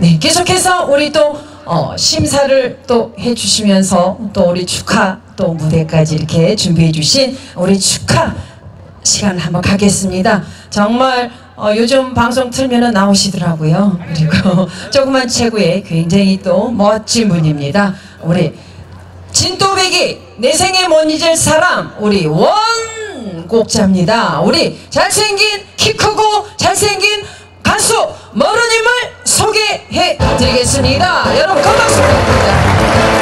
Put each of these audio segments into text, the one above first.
네, 계속해서 우리 또 어, 심사를 또 해주시면서 또 우리 축하 또 무대까지 이렇게 준비해 주신 우리 축하 시간 한번 가겠습니다. 정말 어, 요즘 방송 틀면은 나오시더라고요. 그리고 조그만 체구의 굉장히 또 멋진 분입니다. 우리 진또배기 내 생에 못 잊을 사람 우리 원곡자입니다. 우리 잘생긴 키 크고 잘생긴 가수 머루님을 드리겠습니다. 여러분 큰 박수 부탁드립니다.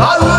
Allah